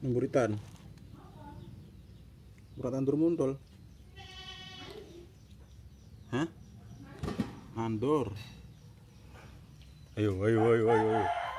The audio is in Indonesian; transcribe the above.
Buritan. Buritan andur muntol. Hah? Andor. Ayo, ayo, ayo, ayo. ayo.